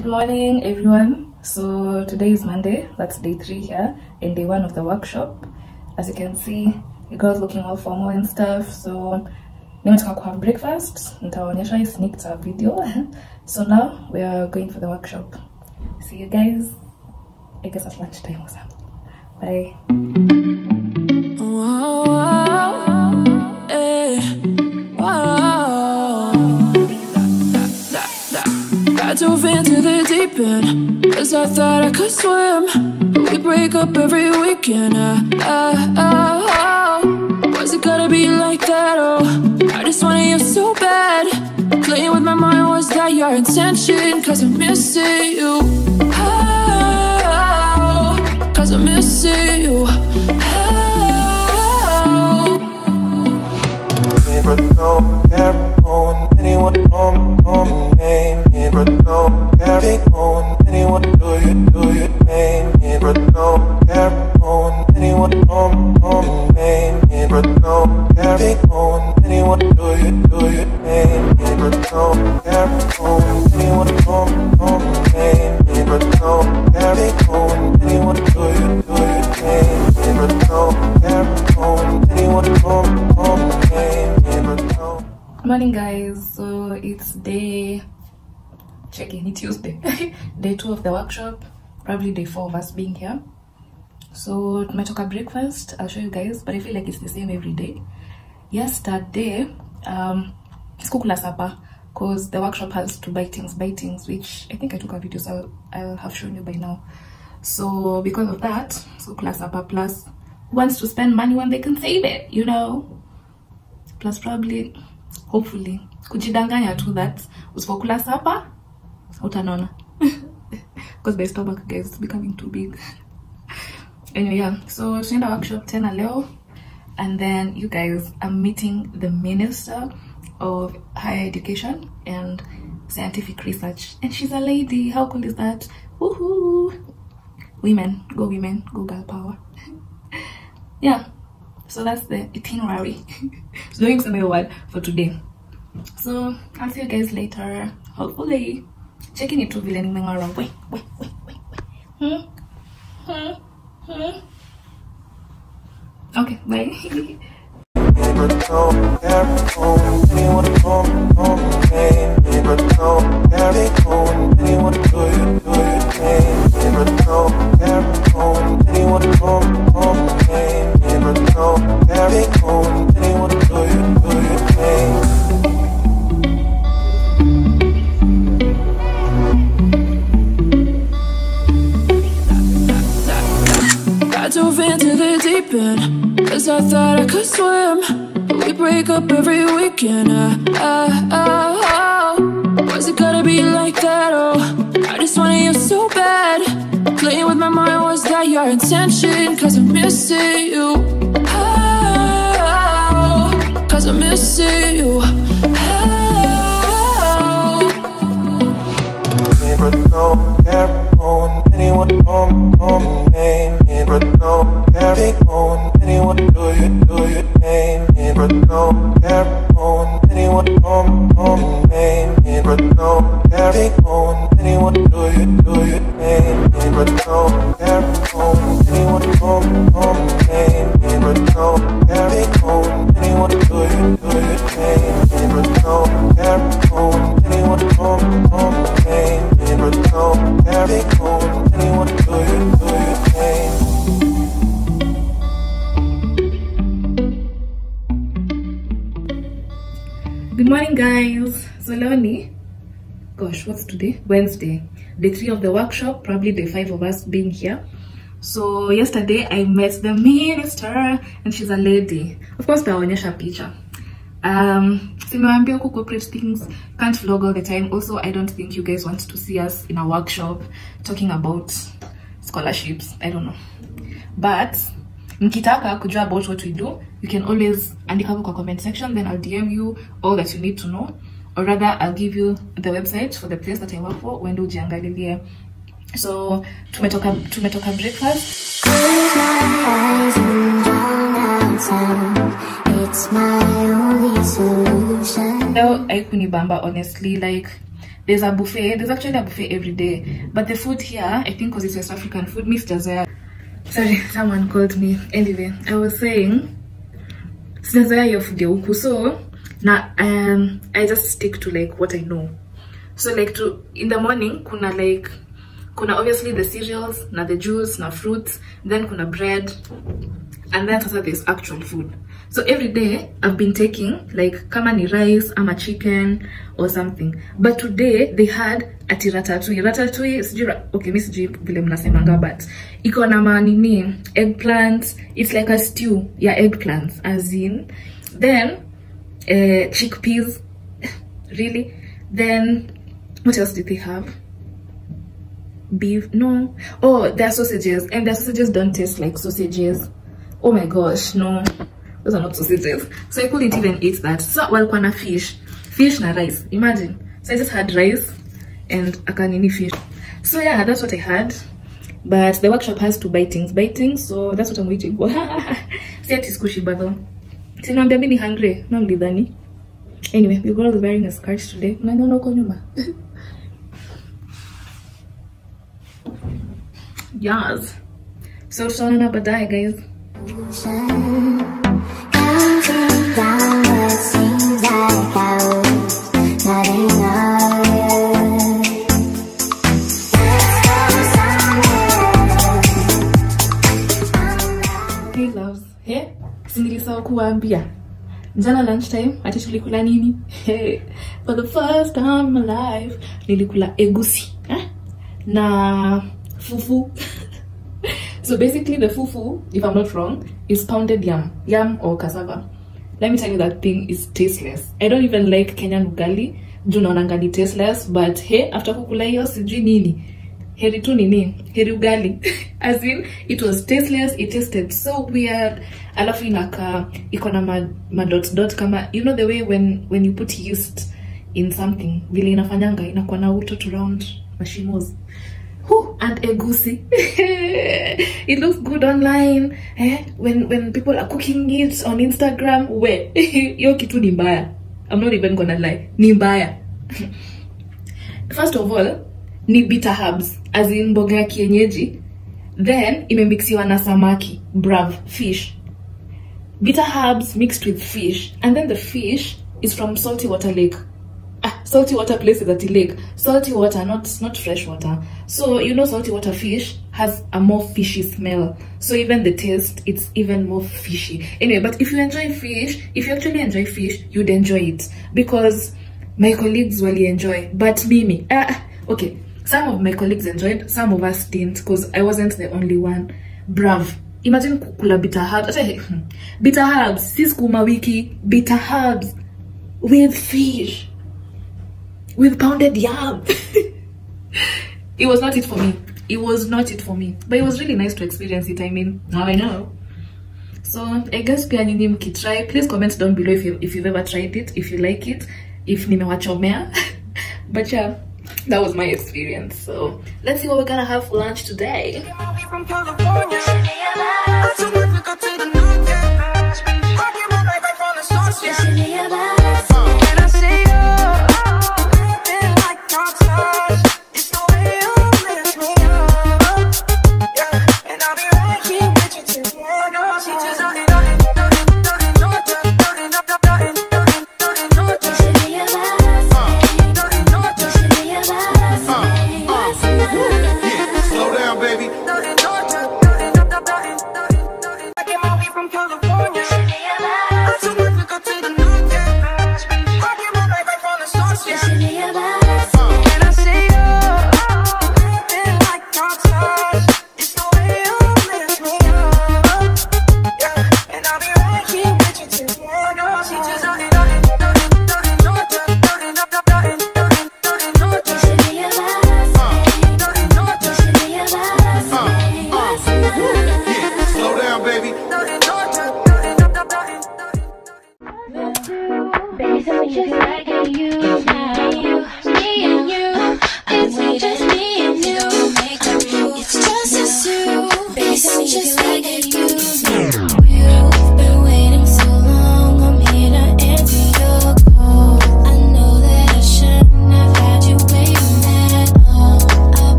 Good morning, everyone. So today is Monday. That's day three here and day one of the workshop. As you can see, you girls looking all formal and stuff. So nimetoka ku have breakfast. Nitaonyesha hii sneaked a video. so now we are going for the workshop. See you guys. I guess at lunchtime or something. Bye. Eh. I dove end Cause I thought I could swim we break up every weekend uh, uh, uh, oh. Was it gonna be like that? Oh, I just wanted you so bad Playing with my mind, was that your intention? Cause I'm missing you oh, Cause I'm missing you oh. Anyone on on name. Never know, care on anyone do you do you name. Never know, care on anyone on on name. Never know, care on anyone do you do you name. Never know, care on anyone on on name. Day two of the workshop probably day four of us being here. So tumetoka breakfast i'll show you guys but i feel like it's the same every day. Yesterday um sikukula supper because the workshop has to buy things buy things which i think i took a video so i'll, I'll have shown you by now. So because of that sikukula supper plus wants to spend money when they can save it you know? Plus probably hopefully kujidanganya tu that usipokula sapa utanona because my stomach guys is becoming too big. Anyway yeah. So tunaenda workshop tena leo. And then you guys are meeting the minister of higher education and scientific research. And she's a lady. How cool is that? Woohoo! women. Go women. Go girl power. Yeah. So that's the itinerary. Doing some word for today. So i'll see you guys later. Hopefully checking it to vile nimeng'ara wait wait wait wait wait hmm? Hmm? Hmm? okay bye Never know, care on anyone on on name. Never know, care on anyone do you dove into the deep end Cause I thought I could swim we break up every weekend uh, uh, uh, oh. Was it gonna be like that? Oh, I just wanted you so bad Playing with my mind, was that your intention? Cause I'm missing you oh, Cause I'm missing you oh. Never know, care on anyone on on name. Wednesday. Day three of the workshop probably the five of us being here. So yesterday i met the minister and she's a lady. Of course taonyesha picha um simewambia huku corporate things can't vlog all the time. Also i don't think you guys want to see us in a workshop talking about scholarships. I don't know. But mkitaka kujua about what we do you can always andika kwa comment section then i'll dm you all that you need to know or rather i'll give you the website for the place that i work for uende ujiangalilie so tumetoka tumetoka breakfast Close my eyes and drown out sound. It's my only solution. leo aikunibamba honestly like there's a buffet there's actually a buffet every day but the food here i think because it's west african food mr Zoya. sorry someone called me anyway i was saying sijazoea hiyo food ya huku so na um, i just stick to like what i know. So like to in the morning kuna like kuna obviously the cereals na the juice na fruits then kuna bread and then sasa there's actual food. So every day i've been taking like kama ni rice ama chicken or something. But today they had ati ratatouille ratatouille sijui okay mi sijui vile mnasemanga but iko na manini eggplants. It's like a stew. Ya eggplants as in. Then uh, chickpeas really? Then what else did they have? Beef? No. Oh they're sausages. And their sausages don't taste like sausages. Oh my gosh no. Those are not sausages. So i couldn't even eat that. So walikuwa na fish. Fish na rice. Imagine. So i just had rice and akanini fish. So yeah that's what i had. But the workshop has to buy things. Buy things so that's what i'm waiting for. Si ati sikushiba though sinaambia mi ni hungry. Na mlidhani anyway we girl is wearing a skirt today. Unaniona huko nyuma? Yes. So tutaonana baadaye guys. Counting down what seems like hours, not enough. Kuambia kuwaambia? Jana lunchtime ati tulikula nini? Hey, for the first time in life nilikula egusi eh? na fufu. So basically the fufu if i'm not wrong is pounded yam yam or cassava. Let me tell you that thing is tasteless. I don't even like kenyan ugali. Juu naonanga ni tasteless but hey after kukula hiyo sijui nini heri tu nini? Heri ugali? As in it was tasteless it tasted so weird. Alafu inaka iko na ma, kama you know the way when when you put yeast in something vile inafanyanga inakuwa na utot round mashimos. And egusi. It looks good online. Eh? when when people are cooking it on instagram we hiyo kitu ni mbaya. I'm not even gonna lie. Ni mbaya. First of all ni bitter herbs as in mboga ya kienyeji. Then imemixiwa na samaki brav fish. Bitter herbs mixed with fish and then the fish is from salty water lake. Ah, salty water place is at lake. Salty water not not fresh water. So you know salty water fish has a more fishy smell. So even the taste it's even more fishy. Anyway but if you enjoy fish if you actually enjoy fish you'd enjoy it. Because my colleagues will enjoy but mimi ah, okay some of my colleagues enjoyed some of us didn't because i wasn't the only one brav imagine kukula bitter herbs Ata- bitter herbs si sukuma wiki bitter herbs with fish with pounded yam. it was not it for me. It was not it for me. But it was really nice to experience it. I mean, now I know. So I guess pia nyinyi mkitry, please comment down below if you if you've ever tried it, if you like it, if nimewachomea. but yeah, that was my experience. So let's see what we're gonna have for lunch today.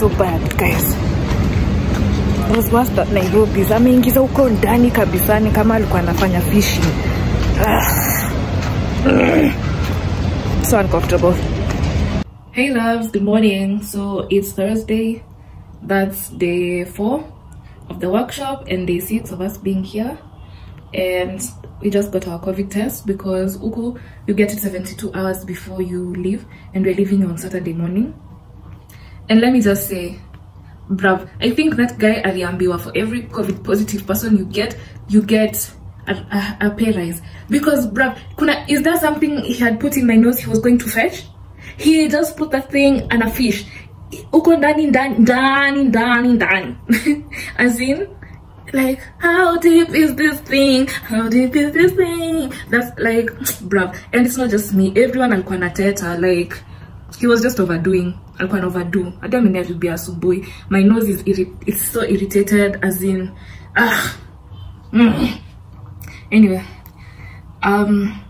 So bad guys. Was worse than nairobi's ameingiza huko ndani kabisa ni kama alikuwa anafanya fishing. Ah. So uncomfortable. Hey loves. Good morning. So it's thursday. That's day four of the workshop and day six of us being here. And we just got our covid test because uku you get it 72 hours before you leave and we're leaving on saturday morning and let me just say bruv i think that guy aliambiwa for every covid positive person you get you get a, a, a pay rise. Because bruv kuna is that something he had put in my nose he was going to fetch? He just put that thing and a fish. Uko ndani ndani ndani ndani ndani. As in like how deep is this thing? How deep is this thing? That's like bruv. And it's not just me. Everyone alikuwa nateta like he was just overdoing alikuwa na overdo. Hadi ameniharibia asubuhi. My nose is irri it's so irritated as in ah mm. anyway um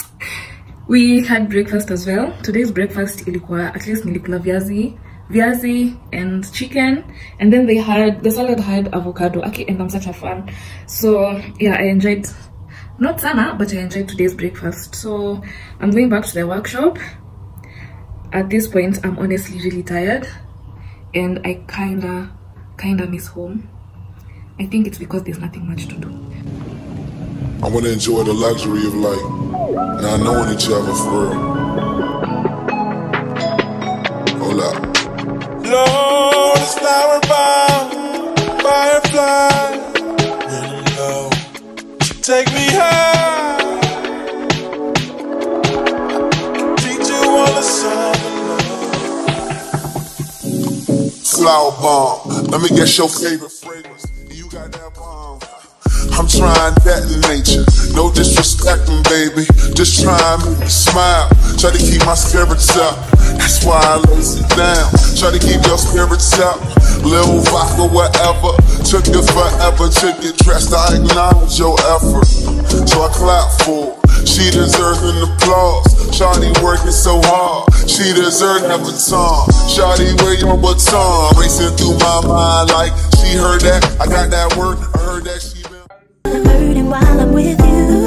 we had breakfast as well. Today's breakfast ilikuwa at least nilikula viazi viazi and chicken and then they had the salad had avocado. Okay and i'm such a fan. So yeah i enjoyed not sana but i enjoyed today's breakfast. So i'm going back to the workshop at this point i'm honestly really tired and i kinda kinda miss home i think it's because there's nothing much to do I want to enjoy the luxury of life not knowing each other for real. Hold up. Lord, it's Flower bomb. Let me guess your favorite fragrance. You got that bomb. I'm trying detonate you. No disrespecting, baby. Just try to make me smile. Try to keep my spirits up. That's why I lace it down. Try to keep your spirits up. Little vodka, whatever. Took it forever to get dressed. I acknowledge your effort. So I clap for. She deserves an applause. Shawty working so hard. She deserves a baton. Shawty, where your baton? Racing through my mind like she heard that. I got that word. I heard that she been. hurting while I'm with you.